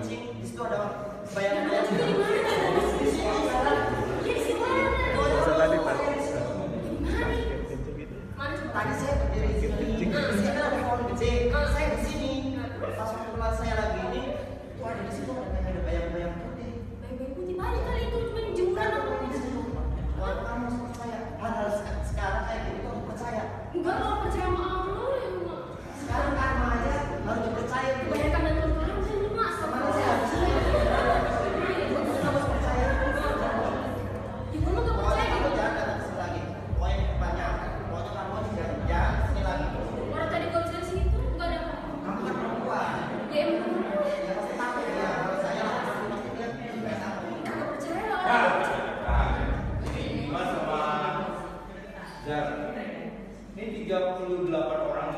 kencing di situ ada bayangan bayangan di Tadi saya berdiri di sini, saya ada pohon gede, saya di sini. Pas pulang saya lagi ini, tuh ada di situ ada bayang-bayang putih. Bayang-bayang putih banyak kali itu? Cuma di apa? Di situ. Kamu harus percaya. Hal-hal sekarang kayak gitu kamu percaya? Enggak, kamu percaya Gaza. Ini 38 orang